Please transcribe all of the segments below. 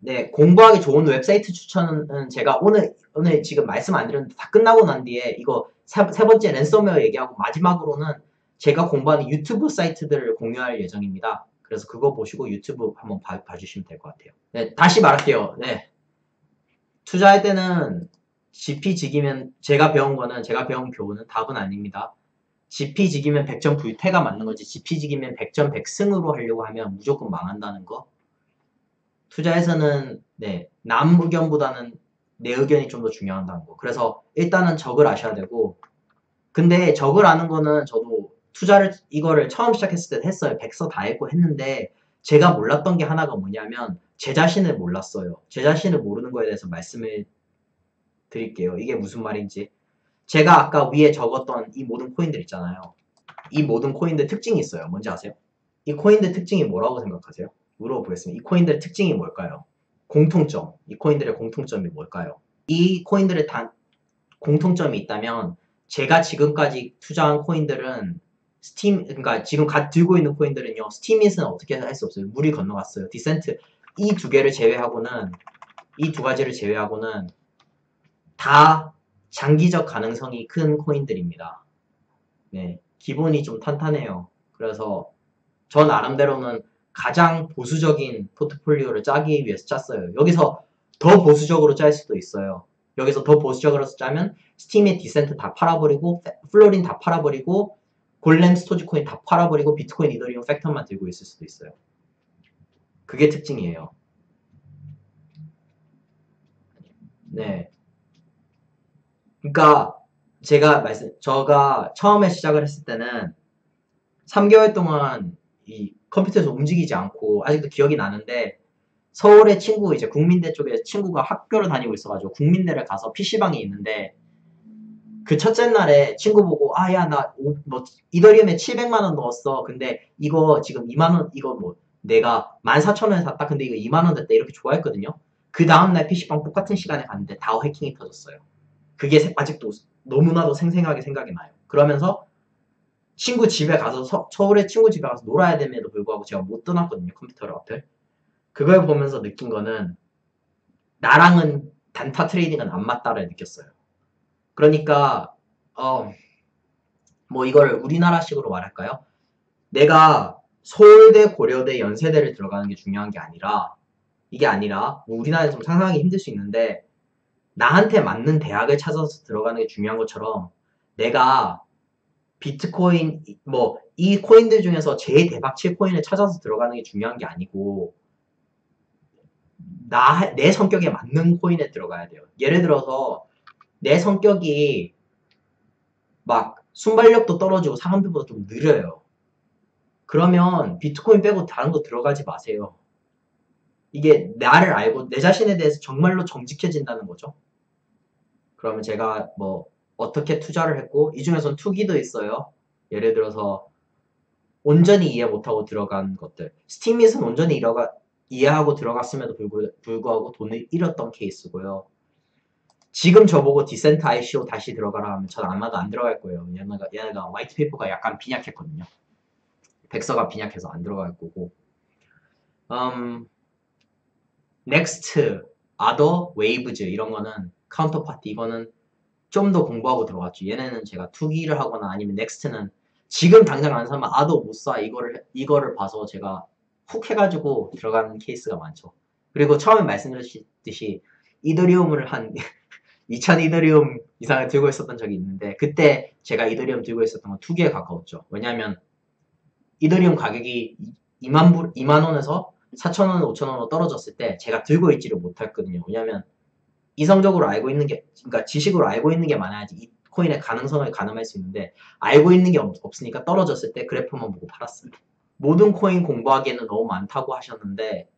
네, 공부하기 좋은 웹사이트 추천은 제가 오늘, 오늘 지금 말씀 안 드렸는데 다 끝나고 난 뒤에 이거 세, 세 번째 랜섬웨어 얘기하고 마지막으로는 제가 공부하는 유튜브 사이트들을 공유할 예정입니다. 그래서 그거 보시고 유튜브 한번 봐, 봐주시면 될 것 같아요. 네, 다시 말할게요. 네. 투자할 때는 지피지기면 제가 배운 거는 제가 배운 교훈은 답은 아닙니다. GP직이면 100점 불태가 맞는 거지 GP직이면 100점 100승으로 하려고 하면 무조건 망한다는 거. 투자에서는 네, 남 의견보다는 내 의견이 좀 더 중요하다는 거. 그래서 일단은 적을 아셔야 되고 근데 적을 아는 거는 저도 투자를 이거를 처음 시작했을 때 했어요. 백서 다 했고 했는데 제가 몰랐던 게 하나가 뭐냐면 제 자신을 몰랐어요. 제 자신을 모르는 거에 대해서 말씀을 드릴게요. 이게 무슨 말인지. 제가 아까 위에 적었던 이 모든 코인들 있잖아요. 이 모든 코인들 특징이 있어요. 뭔지 아세요? 이 코인들 특징이 뭐라고 생각하세요? 물어보겠습니다. 이 코인들의 특징이 뭘까요? 공통점. 이 코인들의 공통점이 뭘까요? 이 코인들의 단 공통점이 있다면 제가 지금까지 투자한 코인들은 Steem 그러니까 지금 가 들고 있는 코인들은요. Steemit은 어떻게 할 수 없어요. 물이 건너갔어요. Decent 이 두 개를 제외하고는 이 두 가지를 제외하고는 다 장기적 가능성이 큰 코인들입니다. 네, 기본이 좀 탄탄해요. 그래서 저 나름대로는 가장 보수적인 포트폴리오를 짜기 위해서 짰어요. 여기서 더 보수적으로 짤 수도 있어요. 여기서 더 보수적으로 짜면 Steemit Decent 다 팔아버리고 Florin 다 팔아버리고 Golem Storj코인 다 팔아버리고 비트코인 이더리움 Factom만 들고 있을 수도 있어요. 그게 특징이에요. 네. 그러니까 제가 말씀, 저가 처음에 시작을 했을 때는 3개월 동안 이 컴퓨터에서 움직이지 않고 아직도 기억이 나는데 서울의 친구 이제 국민대 쪽에 친구가 학교를 다니고 있어가지고 국민대를 가서 PC방이 있는데 그 첫째 날에 친구 보고 아 야 나 뭐 이더리움에 700만 원 넣었어. 근데 이거 지금 2만 원 이거 뭐 내가 14,000원에 샀다. 근데 이거 2만 원 됐다. 이렇게 좋아했거든요. 그 다음날 PC방 똑같은 시간에 갔는데 다 해킹이 터졌어요. 그게 아직도 너무나도 생생하게 생각이 나요. 그러면서 친구 집에 가서 서, 서울에 친구 집에 가서 놀아야 됨에도 불구하고 제가 못 떠났거든요 컴퓨터를 앞에 그걸 보면서 느낀 거는 나랑은 단타 트레이딩은 안 맞다를 느꼈어요 그러니까 어 뭐 이걸 우리나라식으로 말할까요? 내가 서울대, 고려대, 연세대를 들어가는 게 중요한 게 아니라 이게 아니라 뭐 우리나라에서 좀 상상하기 힘들 수 있는데 나한테 맞는 대학을 찾아서 들어가는 게 중요한 것처럼 내가 비트코인 뭐 이 코인들 중에서 제일 대박 칠 코인을 찾아서 들어가는 게 중요한 게 아니고 나 내 성격에 맞는 코인에 들어가야 돼요. 예를 들어서 내 성격이 막 순발력도 떨어지고 사람들보다 좀 느려요. 그러면 비트코인 빼고 다른 거 들어가지 마세요. 이게 나를 알고 내 자신에 대해서 정말로 정직해진다는 거죠. 그러면 제가 뭐 어떻게 투자를 했고 이 중에선 투기도 있어요. 예를 들어서 온전히 이해 못하고 들어간 것들. Steemit은 온전히 이러가, 이해하고 들어갔음에도 불구, 불구 하고 돈을 잃었던 케이스고요. 지금 저보고 Decent ICO 다시 들어가라 하면 전 아마도 안 들어갈 거예요. 얘네가, 얘네가 white paper가 약간 빈약했거든요. 백서가 빈약해서 안 들어갈 거고. 음, Nxt, Ardor, Waves 이런 거는 Counterparty 이거는 좀 더 공부하고 들어갔죠. 얘네는 제가 투기를 하거나 아니면 Nxt는 지금 당장 안 사면 아더 못사 이거를 이거를 봐서 제가 훅 해가지고 들어가는 케이스가 많죠. 그리고 처음에 말씀드렸듯이 이더리움을 한 2000 이더리움 이상을 들고 있었던 적이 있는데 그때 제가 이더리움 들고 있었던 건 2개에 가까웠죠. 왜냐하면 이더리움 가격이 2만 불, 2만 원에서 4천 원, 5천 원으로 떨어졌을 때 제가 들고 있지를 못했거든요. 왜냐하면 이성적으로 알고 있는 게, 그러니까 지식으로 알고 있는 게 많아야지 이 코인의 가능성을 가늠할 수 있는데 알고 있는 게 없, 으니까 떨어졌을 때 그래프만 보고 팔았어요. 모든 코인 공부하기에는 너무 많다고 하셨는데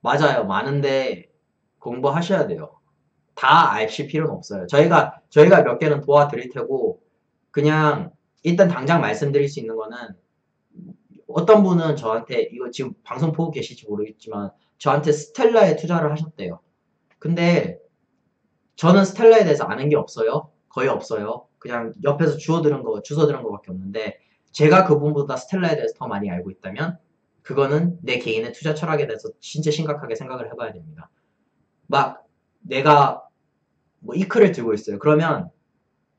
맞아요. 많은데 공부하셔야 돼요. 다 아실 필요는 없어요. 저희가 저희가 몇 개는 도와드릴 테고 그냥 일단 당장 말씀드릴 수 있는 거는 어떤 분은 저한테 이거 지금 방송 보고 계실지 모르겠지만 저한테 스텔라에 투자를 하셨대요. 근데 저는 스텔라에 대해서 아는 게 없어요. 거의 없어요. 그냥 옆에서 주워 들은 거, 주워 들은 거밖에 없는데 제가 그분보다 스텔라에 대해서 더 많이 알고 있다면 그거는 내 개인의 투자 철학에 대해서 진짜 심각하게 생각을 해봐야 됩니다. 막 내가 뭐 이클을 들고 있어요. 그러면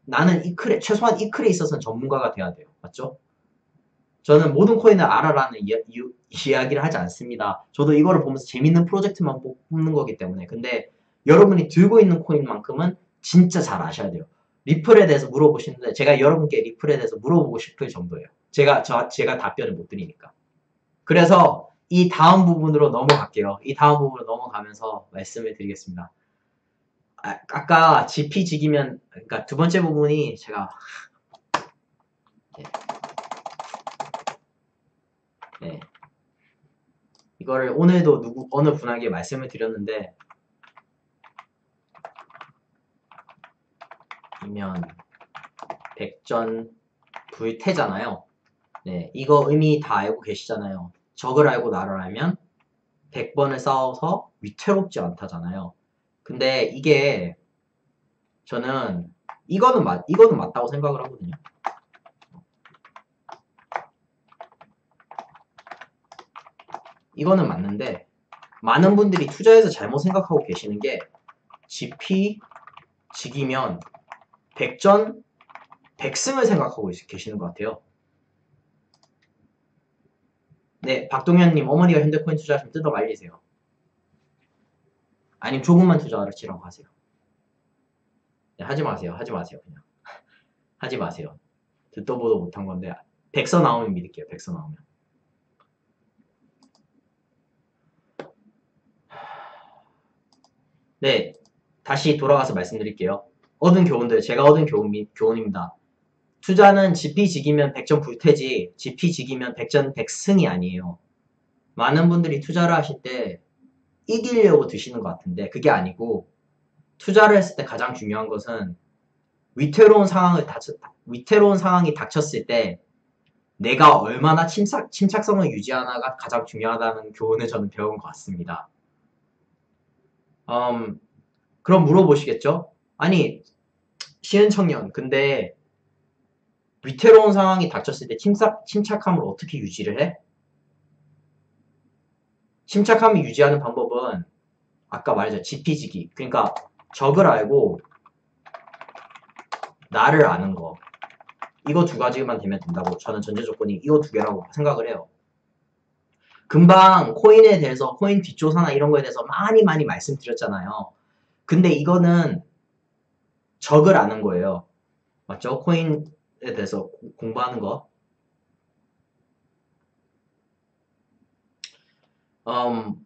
나는 이클에 최소한 이클에 있어서는 전문가가 돼야 돼요. 맞죠? 저는 모든 코인을 알아라는 이야, 이야기를 하지 않습니다. 저도 이거를 보면서 재밌는 프로젝트만 뽑는 거기 때문에. 근데 여러분이 들고 있는 코인만큼은 진짜 잘 아셔야 돼요. 리플에 대해서 물어보시는데 제가 여러분께 리플에 대해서 물어보고 싶을 정도예요. 제가 저 제가 답변을 못 드리니까. 그래서 이 다음 부분으로 넘어갈게요. 이 다음 부분으로 넘어가면서 말씀을 드리겠습니다. 아, 까 GP직이면 그러니까 두 번째 부분이 제가 네. 네. 이거를 오늘도 누구 어느 분에게 말씀을 드렸는데 이면 백전 불태잖아요. 네, 이거 의미 다 알고 계시잖아요. 적을 알고 나를 알면 100번을 싸워서 위태롭지 않다잖아요. 근데 이게 저는 이거는 맞 이거는 맞다고 생각을 하거든요. 이거는 맞는데 많은 분들이 투자에서 잘못 생각하고 계시는 게 GP 직이면 백전 백승을 생각하고 계시는 것 같아요. 네, 박동현님 어머니가 현대코인 투자하시면 뜯어 말리세요. 아니면 조금만 투자하시라고 하세요. 네, 하지 마세요. 하지 마세요. 그냥 하지 마세요. 듣도 보도 못한 건데 백서 나오면 믿을게요. 백서 나오면. 네, 다시 돌아가서 말씀드릴게요. 얻은 교훈들, 제가 얻은 교훈, 교훈입니다. 투자는 GP직이면 100점 불태지 GP직이면 100전 100승이 아니에요. 많은 분들이 투자를 하실 때 이기려고 드시는 것 같은데 그게 아니고 투자를 했을 때 가장 중요한 것은 위태로운 상황을 닥쳐, 위태로운 상황이 닥쳤을 때 내가 얼마나 침착, 침착성을 유지하나가 가장 중요하다는 교훈을 저는 배운 것 같습니다. 음, 그럼 물어보시겠죠? 아니, 시은 청년, 근데 위태로운 상황이 닥쳤을 때 침착, 침착함을 어떻게 유지를 해? 침착함을 유지하는 방법은 아까 말했죠. 지피지기. 그러니까 적을 알고 나를 아는 거. 이거 두 가지만 되면 된다고 저는 전제 조건이 이거 두 개라고 생각을 해요. 금방 코인에 대해서 코인 뒷조사나 이런 거에 대해서 많이 많이 말씀드렸잖아요. 근데 이거는 적을 아는 거예요. 맞죠? 코인에 대해서 공부하는 거. 음,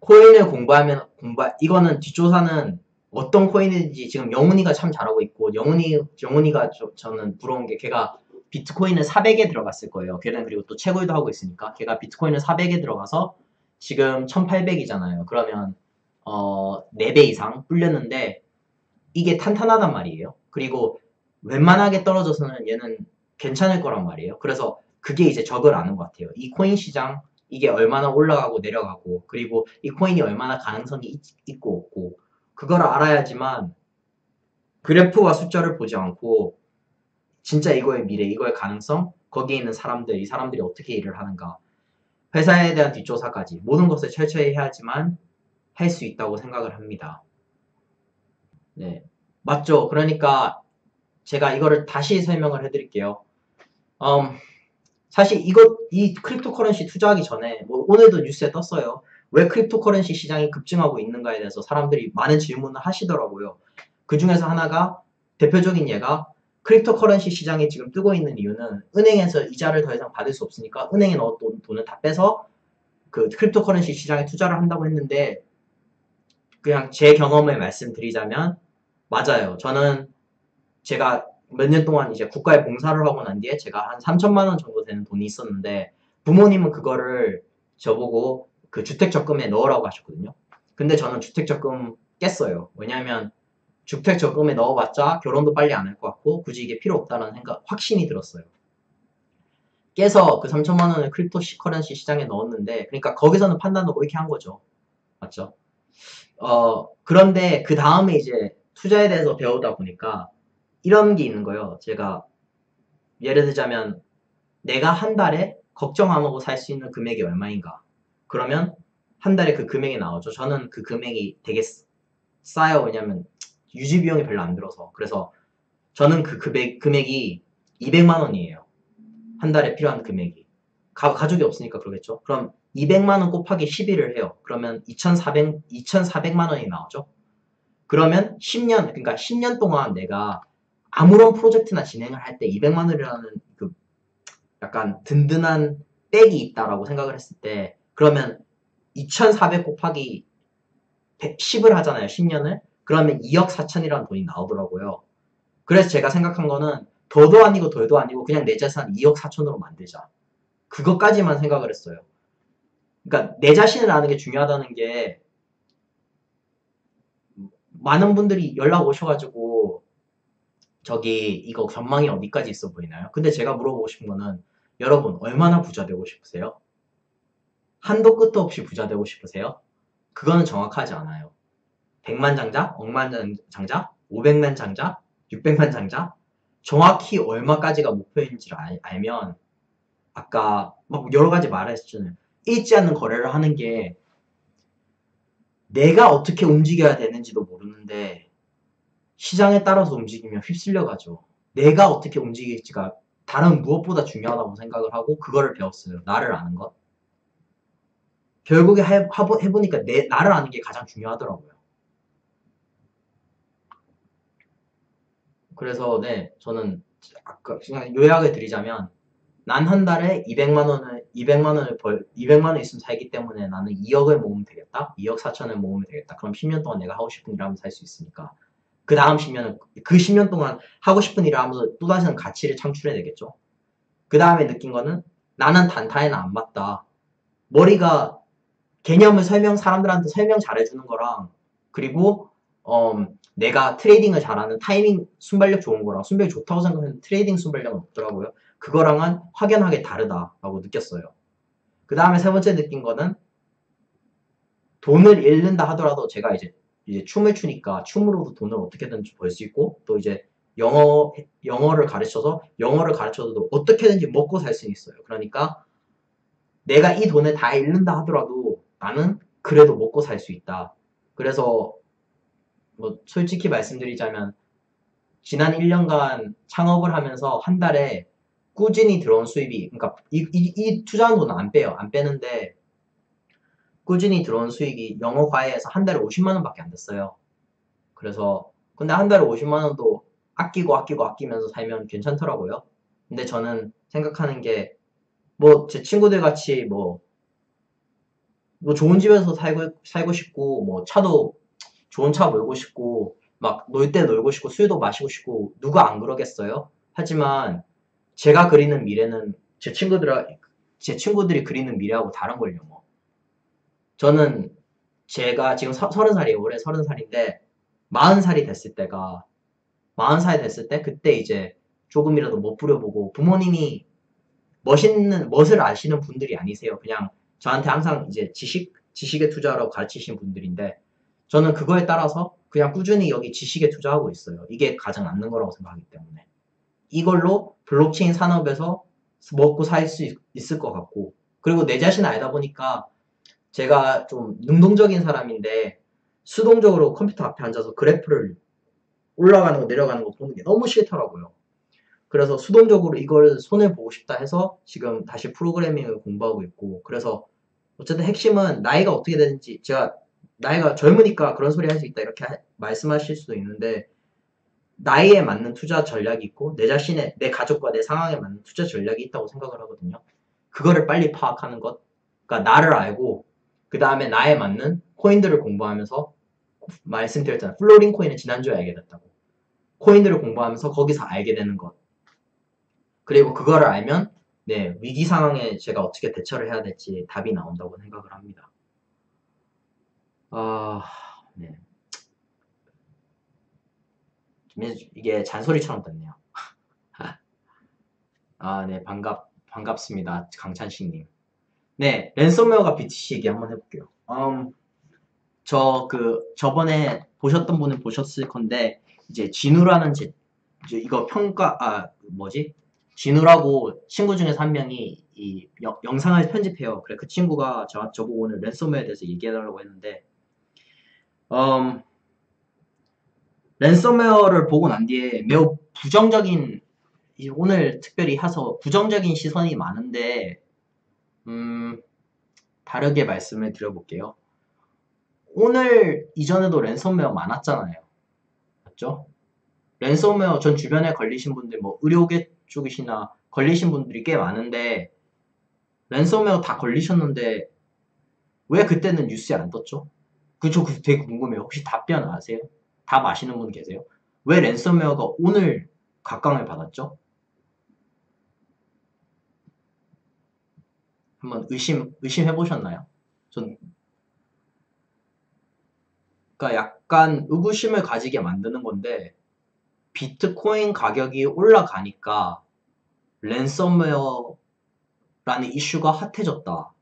코인을 공부하면 공부 이거는 뒷조사는 어떤 코인인지 지금 영훈이가 참 잘하고 있고 영훈이 영훈이가 저, 저는 부러운 게 걔가 비트코인을 400에 들어갔을 거예요. 걔는 그리고 또 채굴도 하고 있으니까 걔가 비트코인을 400에 들어가서 지금 1800이잖아요. 그러면 어 4배 이상 불렸는데 이게 탄탄하단 말이에요. 그리고 웬만하게 떨어져서는 얘는 괜찮을 거란 말이에요. 그래서 그게 이제 적을 아는 것 같아요. 이 코인 시장 이게 얼마나 올라가고 내려가고 그리고 이 코인이 얼마나 가능성이 있, 고 없고 그걸 알아야지만 그래프와 숫자를 보지 않고 진짜 이거의 미래, 이거의 가능성, 거기에 있는 사람들, 이 사람들이 어떻게 일을 하는가, 회사에 대한 뒷조사까지 모든 것을 철저히 해야지만 할 수 있다고 생각을 합니다. 네, 맞죠? 그러니까 제가 이거를 다시 설명을 해드릴게요. 음, 사실 이거 이 cryptocurrency 투자하기 전에 뭐 오늘도 뉴스에 떴어요. 왜 cryptocurrency 시장이 급증하고 있는가에 대해서 사람들이 많은 질문을 하시더라고요. 그 중에서 하나가 대표적인 예가 cryptocurrency 시장이 지금 뜨고 있는 이유는 은행에서 이자를 더 이상 받을 수 없으니까 은행에 넣었던 돈을 다 빼서 그 cryptocurrency 시장에 투자를 한다고 했는데 그냥 제 경험을 말씀드리자면 맞아요. 저는 제가 몇 년 동안 이제 국가에 봉사를 하고 난 뒤에 제가 한 3천만 원 정도 되는 돈이 있었는데 부모님은 그거를 저보고 그 주택 적금에 넣으라고 하셨거든요. 근데 저는 주택 적금 깼어요. 왜냐하면 주택 적금에 넣어봤자 결혼도 빨리 안 할 것 같고 굳이 이게 필요 없다는 생각 확신이 들었어요. 깨서 그 3천만 원을 cryptocurrency 시장에 넣었는데 그러니까 거기서는 판단도 그렇게 한 거죠. 맞죠? 어 그런데 그 다음에 이제 투자에 대해서 배우다 보니까 이런 게 있는 거예요. 제가 예를 들자면 내가 한 달에 걱정 안 하고 살 수 있는 금액이 얼마인가? 그러면 한 달에 그 금액이 나오죠. 저는 그 금액이 되게 쓰- 싸요. 왜냐면 유지 비용이 별로 안 들어서. 그래서 저는 그 금액, 금액이 200만 원이에요. 한 달에 필요한 금액이. 가, 가족이 없으니까 그러겠죠. 그럼 200만 원 곱하기 11을 해요. 그러면 2,400, 2,400만 원이 나오죠. 그러면 10년, 그러니까 10년 동안 내가 아무런 프로젝트나 진행을 할 때 200만 원이라는 그 약간 든든한 백이 있다라고 생각을 했을 때 그러면 2,400 곱하기 10을 하잖아요. 10년을. 그러면 2억 4천이라는 돈이 나오더라고요. 그래서 제가 생각한 거는 더도 아니고 덜도 아니고 그냥 내 자산 2억 4천으로 만들자. 그것까지만 생각을 했어요. 그러니까 내 자신을 아는 게 중요하다는 게 많은 분들이 연락 오셔가지고 저기 이거 전망이 어디까지 있어 보이나요? 근데 제가 물어보고 싶은 거는 여러분 얼마나 부자 되고 싶으세요? 한도 끝도 없이 부자 되고 싶으세요? 그거는 정확하지 않아요. 100만 장자, 억만 장- 장자, 500만 장자, 600만 장자 정확히 얼마까지가 목표인지를 알, 알면 아까 막 여러 가지 말했잖아요. 읽지 않는 거래를 하는 게 내가 어떻게 움직여야 되는지도 모르는데 시장에 따라서 움직이면 휩쓸려 가죠. 내가 어떻게 움직일지가 다른 무엇보다 중요하다고 생각을 하고 그거를 배웠어요. 나를 아는 것. 결국에 해, 해보니까 내, 나를 아는 게 가장 중요하더라고요. 그래서 네, 저는 아까 요약을 드리자면 난 한 달에 200만 원을 200만 원을 벌 200만 원 있으면 살기 때문에 나는 2억을 모으면 되겠다. 2억 4천을 모으면 되겠다. 그럼 10년 동안 내가 하고 싶은 일을 하면서 살 수 있으니까. 그 다음 10년은 그 10년 동안 하고 싶은 일을 하면서 또 다시는 가치를 창출해야 되겠죠. 그 다음에 느낀 거는 나는 단타에는 안 맞다. 머리가 개념을 설명 사람들한테 설명 잘해주는 거랑 그리고 어, 내가 trading을 잘하는 타이밍 순발력 좋은 거랑 순발력 좋다고 생각하는 trading 순발력은 없더라고요. 그거랑은 확연하게 다르다라고 느꼈어요. 그 다음에 세 번째 느낀 거는 돈을 잃는다 하더라도 제가 이제 이제 춤을 추니까 춤으로도 돈을 어떻게든 벌 수 있고 또 이제 영어 영어를 가르쳐서 영어를 가르쳐도 어떻게든지 먹고 살 수 있어요. 그러니까 내가 이 돈을 다 잃는다 하더라도 나는 그래도 먹고 살 수 있다. 그래서 뭐 솔직히 말씀드리자면 지난 1년간 창업을 하면서 한 달에 꾸준히 들어온 수입이 그러니까 이, 이, 이 투자한 돈은 안 빼요. 안 빼는데 꾸준히 들어온 수익이 영어 과외에서 한 달에 50만 원 밖에 안 됐어요. 그래서 근데 한 달에 50만 원도 아끼고 아끼고 아끼면서 살면 괜찮더라고요. 근데 저는 생각하는 게 뭐 제 친구들 같이 뭐 뭐 좋은 집에서 살고 살고 싶고 뭐 차도 좋은 차 몰고 싶고 막 놀 때 놀고 싶고 술도 마시고 싶고 누가 안 그러겠어요? 하지만 제가 그리는 미래는 제 친구들 제 친구들이 그리는 미래하고 다른 걸요. 뭐. 저는 제가 지금 서, 서른 살이에요. 올해 서른 살인데 마흔 살이 됐을 때가 마흔 살이 됐을 때 그때 이제 조금이라도 못 부려보고 부모님이 멋있는 멋을 아시는 분들이 아니세요. 그냥 저한테 항상 이제 지식 지식에 투자하라고 가르치시는 분들인데 저는 그거에 따라서 그냥 꾸준히 여기 지식에 투자하고 있어요. 이게 가장 맞는 거라고 생각하기 때문에 이걸로 블록체인 산업에서 먹고 살 수 있을 것 같고 그리고 내 자신 알다 보니까 제가 좀 능동적인 사람인데 수동적으로 컴퓨터 앞에 앉아서 그래프를 올라가는 거 내려가는 거 보는 게 너무 싫더라고요. 그래서 수동적으로 이걸 손을 보고 싶다 해서 지금 다시 프로그래밍을 공부하고 있고 그래서 어쨌든 핵심은 나이가 어떻게 되는지 제가 나이가 젊으니까 그런 소리 할 수 있다 이렇게 하- 말씀하실 수도 있는데 나이에 맞는 투자 전략이 있고 내 자신의 내 가족과 내 상황에 맞는 투자 전략이 있다고 생각을 하거든요. 그거를 빨리 파악하는 것, 그러니까 나를 알고 그 다음에 나에 맞는 코인들을 공부하면서 말씀드렸잖아요. Florin코인은 지난주에 알게 됐다고. 코인들을 공부하면서 거기서 알게 되는 것. 그리고 그거를 알면 네, 위기 상황에 제가 어떻게 대처를 해야 될지 답이 나온다고 생각을 합니다. 아, 네. 이게 잔소리처럼 됐네요. 아, 네, 반갑, 반갑습니다. 강찬식님. 네, 랜섬웨어가 BTC 얘기 한번 해볼게요. 음, 저 그 저번에 보셨던 분은 보셨을 건데 이제 진우라는 제 이제 이거 평가 아 뭐지 진우라고 친구 중에서 한 명이 이 여- 영상을 편집해요. 그래 그 친구가 저 저보고 오늘 랜섬웨어에 대해서 얘기해달라고 했는데, 음, 랜섬웨어를 보고 난 뒤에 매우 부정적인 이 오늘 특별히 해서 부정적인 시선이 많은데, 음, 다르게 말씀을 드려볼게요. 오늘 이전에도 랜섬웨어 많았잖아요. 맞죠? 랜섬웨어 전 주변에 걸리신 분들 뭐 의료계 쪽이시나 걸리신 분들이 꽤 많은데 랜섬웨어 다 걸리셨는데 왜 그때는 뉴스에 안 떴죠? 그저 그 되게 궁금해요. 혹시 답변 아세요? 답 아시는 분 계세요? 왜 랜섬웨어가 오늘 각광을 받았죠? 한번 의심 의심해 보셨나요? 전 그러니까 약간 의구심을 가지게 만드는 건데 비트코인 가격이 올라가니까 랜섬웨어라는 이슈가 핫해졌다.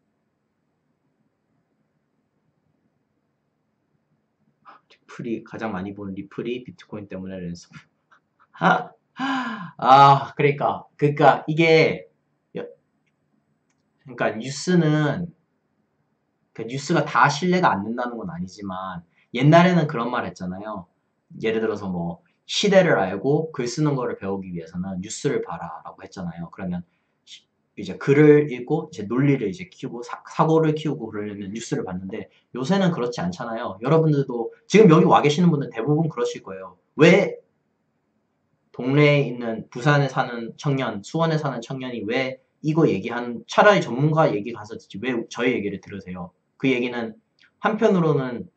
리플이 가장 많이 보는 리플이 비트코인 때문에 랜섬. 아, 그러니까 그러니까 이게 여- 그러니까 뉴스는 그 뉴스가 다 신뢰가 안 된다는 건 아니지만 옛날에는 그런 말 했잖아요. 예를 들어서 뭐 시대를 알고 글 쓰는 거를 배우기 위해서는 뉴스를 봐라라고 했잖아요. 그러면 시- 이제 글을 읽고 이제 논리를 이제 키우고 사, 사고를 키우고 그러려면 뉴스를 봤는데 요새는 그렇지 않잖아요. 여러분들도 지금 여기 와 계시는 분들 대부분 그러실 거예요. 왜 동네에 있는 부산에 사는 청년, 수원에 사는 청년이 왜 이거 얘기하는 차라리 전문가 얘기 가서 듣지 왜 저희 얘기를 들으세요? 그 얘기는 한편으로는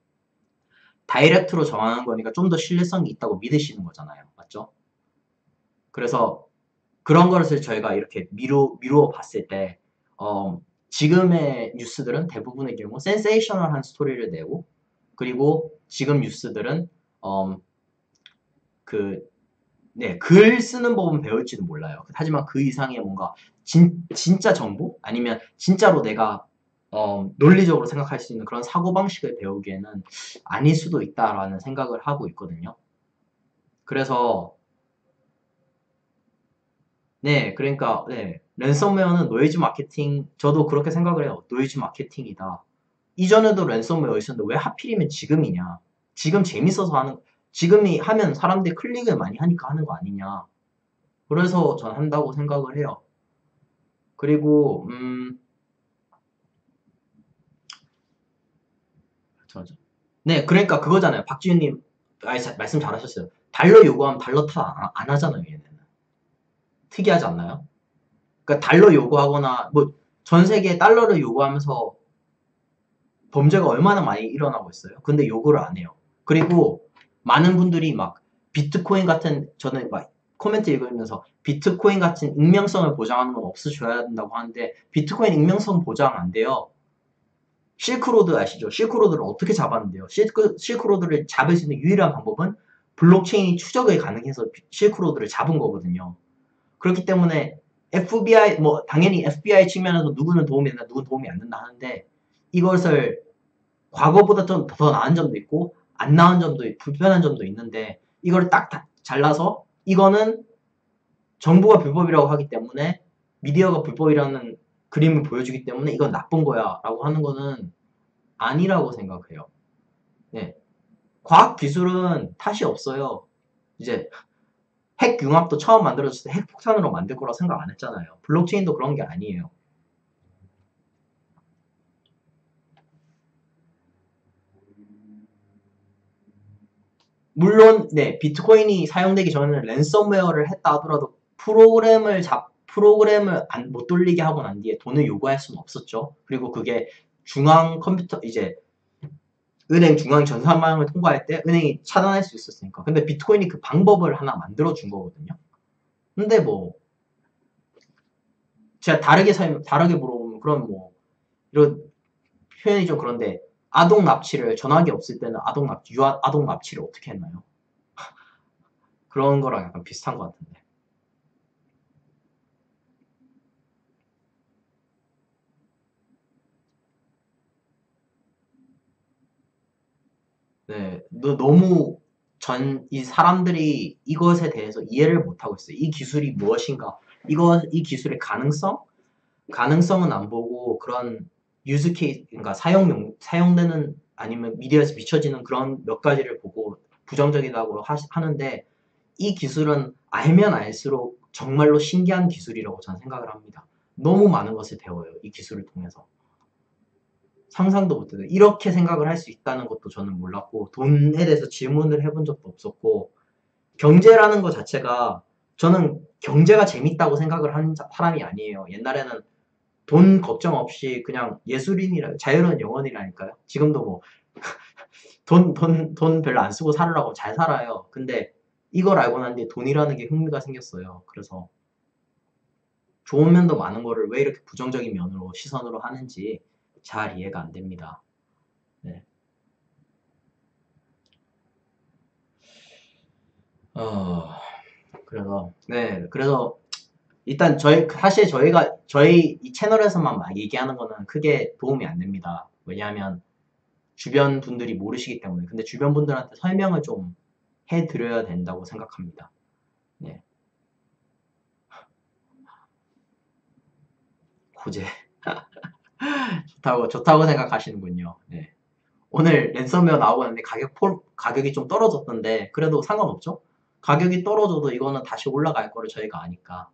다이렉트로 정하는 거니까 좀 더 신뢰성이 있다고 믿으시는 거잖아요. 맞죠? 그래서 그런 것을 저희가 이렇게 미루, 미루어 봤을 때, 어, 지금의 뉴스들은 대부분의 경우 센세이셔널한 스토리를 내고, 그리고 지금 뉴스들은, 어, 그, 네, 글 쓰는 법은 배울지도 몰라요. 하지만 그 이상의 뭔가 진, 진짜 정보? 아니면 진짜로 내가 어, 논리적으로 생각할 수 있는 그런 사고방식을 배우기에는 아닐 수도 있다라는 생각을 하고 있거든요. 그래서 네, 그러니까 네, 랜섬웨어는 노이즈 마케팅 저도 그렇게 생각을 해요. 노이즈 마케팅이다. 이전에도 랜섬웨어 있었는데 왜 하필이면 지금이냐? 지금 재밌어서 하는 지금이 하면 사람들이 클릭을 많이 하니까 하는 거 아니냐? 그래서 전 한다고 생각을 해요. 그리고 음. 네, 그러니까 그거잖아요. 박지윤님 자- 말씀 잘하셨어요. 달러 요구하면 달러 탓 안, 안 하잖아요, 얘네는. 특이하지 않나요? 그러니까 달러 요구하거나 뭐 전 세계에 달러를 요구하면서 범죄가 얼마나 많이 일어나고 있어요. 근데 요구를 안 해요. 그리고 많은 분들이 막 비트코인 같은 저는 막 코멘트 읽으면서 비트코인 같은 익명성을 보장하는 건 없어져야 된다고 하는데 비트코인 익명성 보장 안 돼요. 실크로드 아시죠? 실크로드를 어떻게 잡았는데요? 실크, 실크로드를 잡을 수 있는 유일한 방법은 블록체인이 추적을 가능해서 비- 실크로드를 잡은 거거든요. 그렇기 때문에 FBI, 뭐, 당연히 FBI 측면에서 누구는 도움이 된다, 누구는 도움이 안 된다 하는데 이것을 과거보다 좀 더 나은 점도 있고 안 나은 점도, 있- 불편한 점도 있는데 이걸 딱 다- 잘라서 이거는 정부가 불법이라고 하기 때문에 미디어가 불법이라는 그림을 보여주기 때문에 이건 나쁜 거야 라고 하는 거는 아니라고 생각해요. 네. 과학 기술은 탓이 없어요. 이제 핵 융합도 처음 만들어졌을 때 핵 폭탄으로 만들 거라고 생각 안 했잖아요. 블록체인도 그런 게 아니에요. 물론 네 비트코인이 사용되기 전에는 랜섬웨어를 했다 하더라도 프로그램을 잡 프로그램을 안, 못 돌리게 하고 난 뒤에 돈을 요구할 수는 없었죠. 그리고 그게 중앙 컴퓨터 이제 은행 중앙 전산망을 통과할 때 은행이 차단할 수 있었으니까. 근데 비트코인이 그 방법을 하나 만들어 준 거거든요. 근데 뭐 제가 다르게 살 다르게 물어보면 그럼 뭐 이런 표현이 좀 그런데 아동 납치를 전화기 없을 때는 아동 납치 유아 아동 납치를 어떻게 했나요? 그런 거랑 약간 비슷한 것 같은데. 네, 너, 너무 전, 이 사람들이 이것에 대해서 이해를 못하고 있어요. 이 기술이 무엇인가, 이거 이 기술의 가능성 가능성은 안 보고 그런 유즈 케이스 그러니까 사용 사용되는 아니면 미디어에서 비춰지는 그런 몇 가지를 보고 부정적이라고 하, 하는데 이 기술은 알면 알수록 정말로 신기한 기술이라고 저는 생각을 합니다. 너무 많은 것을 배워요. 이 기술을 통해서. 상상도 못해요. 이렇게 생각을 할 수 있다는 것도 저는 몰랐고 돈에 대해서 질문을 해본 적도 없었고 경제라는 것 자체가 저는 경제가 재밌다고 생각을 하는 사람이 아니에요. 옛날에는 돈 걱정 없이 그냥 예술인이라 자유로운 영혼이라니까요. 지금도 뭐 돈, 돈, 돈 별로 안 쓰고 살으라고 잘 살아요. 근데 이걸 알고 난 뒤에 돈이라는 게 흥미가 생겼어요. 그래서 좋은 면도 많은 거를 왜 이렇게 부정적인 면으로 시선으로 하는지 잘 이해가 안 됩니다. 네. 어, 그래서, 네, 그래서 일단 저희, 사실 저희가, 저희 이 채널에서만 막 얘기하는 거는 크게 도움이 안 됩니다. 왜냐하면 주변 분들이 모르시기 때문에. 근데 주변 분들한테 설명을 좀 해드려야 된다고 생각합니다. 네. 고제. 좋다고 좋다고 생각하시는군요. 네. 오늘 랜섬웨어 나오고 있는데 가격 폴 가격이 좀 떨어졌던데 그래도 상관없죠? 가격이 떨어져도 이거는 다시 올라갈 거를 저희가 아니까.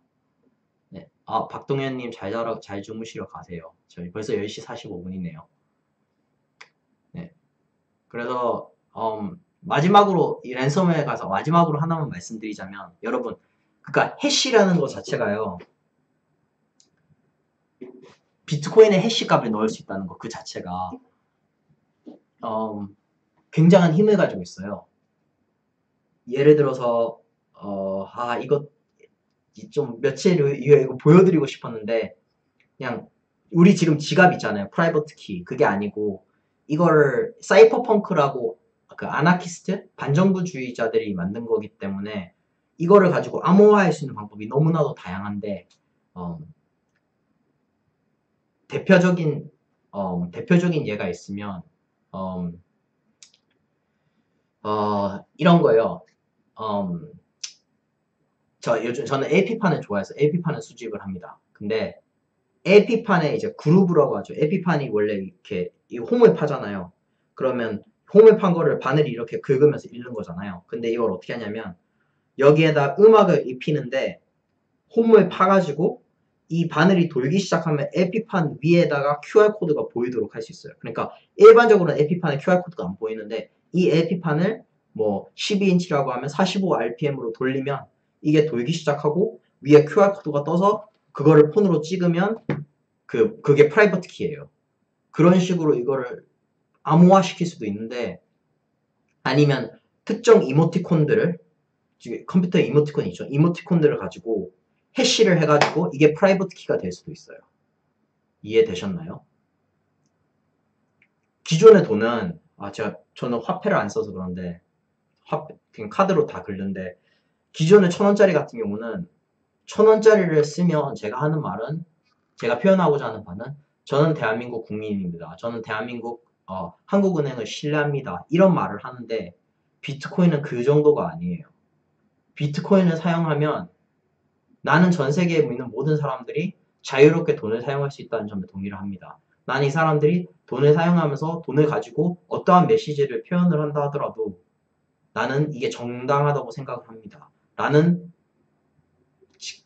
네. 아 박동현님 잘 자라 잘 주무시러 가세요. 저희 벌써 10시 45분이네요. 네. 그래서 음, 마지막으로 이 랜섬웨어에 가서 마지막으로 하나만 말씀드리자면 여러분 그러니까 해시라는 것 자체가요. 비트코인의 해시 값을 넣을 수 있다는 것 그 자체가 어, 굉장한 힘을 가지고 있어요. 예를 들어서 어, 아 이거 좀 며칠 이후에 이거 보여드리고 싶었는데 그냥 우리 지금 지갑 있잖아요. private key 그게 아니고 이거를 사이퍼펑크라고 그 아나키스트 반정부주의자들이 만든 거기 때문에 이거를 가지고 암호화할 수 있는 방법이 너무나도 다양한데 어, 대표적인 어, 대표적인 예가 있으면 어, 어, 이런 거예요. 음, 저 요즘 저는 LP판을 좋아해서 LP판을 수집을 합니다. 근데 LP판에 이제 그루브라고 하죠. LP판이 원래 이렇게 이 홈을 파잖아요. 그러면 홈을 판 거를 바늘이 이렇게 긁으면서 읽는 거잖아요. 근데 이걸 어떻게 하냐면 여기에다 음악을 입히는데 홈을 파가지고 이 바늘이 돌기 시작하면 LP판 위에다가 QR코드가 보이도록 할 수 있어요. 그러니까 일반적으로는 LP판에 QR코드가 안 보이는데 이 LP판을 뭐 12인치라고 하면 45rpm으로 돌리면 이게 돌기 시작하고 위에 QR코드가 떠서 그거를 폰으로 찍으면 그, 그게 private key예요. 그런 식으로 이거를 암호화 시킬 수도 있는데 아니면 특정 이모티콘들을 컴퓨터 이모티콘이 있죠. 이모티콘들을 가지고 해시를 해가지고 이게 private key가 될 수도 있어요. 이해되셨나요? 기존의 돈은 아 제가 저는 화폐를 안 써서 그런데 화폐 그냥 카드로 다 긁는데 기존의 천 원짜리 같은 경우는 천 원짜리를 쓰면 제가 하는 말은 제가 표현하고자 하는 바는 저는 대한민국 국민입니다. 저는 대한민국 어, 한국은행을 신뢰합니다. 이런 말을 하는데 비트코인은 그 정도가 아니에요. 비트코인을 사용하면 나는 전 세계에 있는 모든 사람들이 자유롭게 돈을 사용할 수 있다는 점에 동의를 합니다. 난 이 사람들이 돈을 사용하면서 돈을 가지고 어떠한 메시지를 표현을 한다 하더라도 나는 이게 정당하다고 생각을 합니다. 라는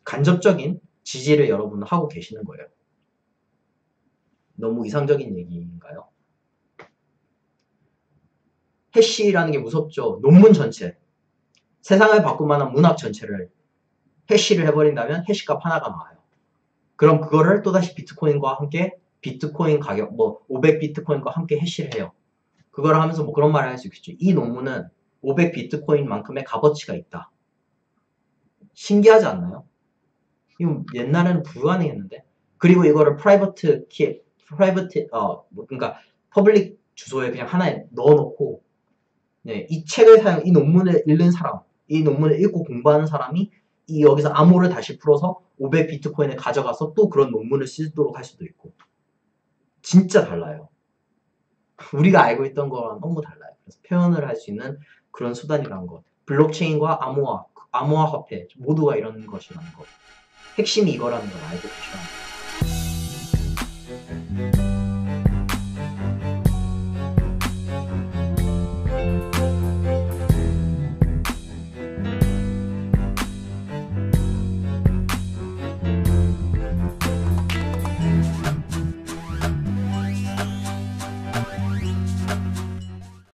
간접적인 지지를 여러분은 하고 계시는 거예요. 너무 이상적인 얘기인가요? 해시라는 게 무섭죠. 논문 전체. 세상을 바꿀 만한 문학 전체를 해시를 해버린다면 해시값 하나가 나와요. 그럼 그거를 또다시 비트코인과 함께 비트코인 가격 뭐 500 비트코인과 함께 해시를 해요. 그걸 하면서 뭐 그런 말을 할 수 있겠죠. 이 논문은 500 비트코인만큼의 값어치가 있다. 신기하지 않나요? 이거 옛날에는 불가능했는데. 그리고 이거를 private key, private 어뭐 그러니까 public 주소에 그냥 하나에 넣어놓고 네, 이 책을 사용, 이 논문을 읽는 사람, 이 논문을 읽고 공부하는 사람이 이 여기서 암호를 다시 풀어서 500 비트코인을 가져가서 또 그런 논문을 쓰도록 할 수도 있고 진짜 달라요. 우리가 알고 있던 거랑 너무 달라요. 그래서 표현을 할 수 있는 그런 수단이라는 것. 블록체인과 암호화, 암호화 화폐 모두가 이런 것이라는 것. 핵심이 이거라는 걸 알고 계셔야 돼요.